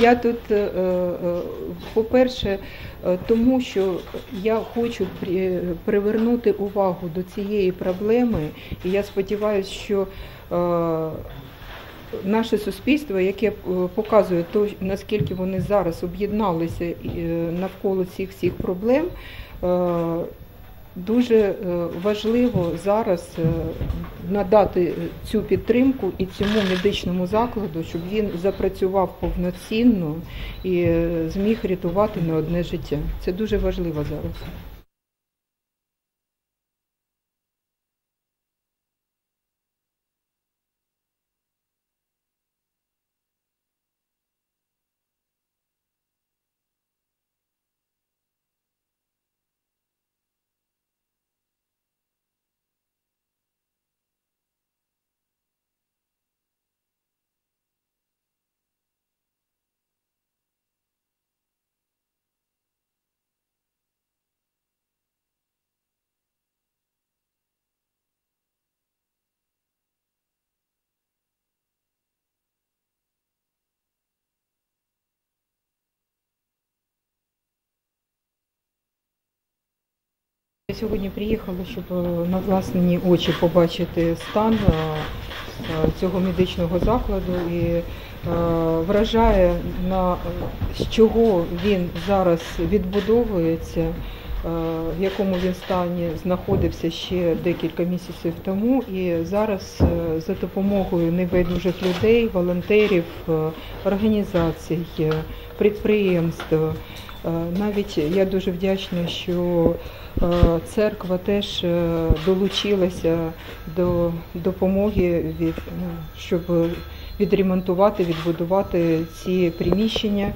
Я тут, е, е, по-перше, е, тому що я хочу при- привернути увагу до цієї проблеми, і я сподіваюся, що наше суспільство, яке показує то, наскільки вони зараз об'єдналися навколо цих всіх проблем. Дуже е, важливо зараз е, надати цю підтримку і цьому медичному закладу, щоб він запрацював повноцінно і е, зміг рятувати не одне життя. Це дуже важливо зараз. Сьогодні приїхала, щоб е, на власні очі побачити стан е, е, цього медичного закладу. І вражає на з чого він зараз відбудовується, в якому він стані знаходився ще декілька місяців тому. І зараз е, за допомогою небайдужих людей, волонтерів, е, організацій, е, підприємств. е, Навіть я дуже вдячна, що е, церква теж е, долучилася до допомоги, від, ну, щоб відремонтувати, відбудувати ці приміщення.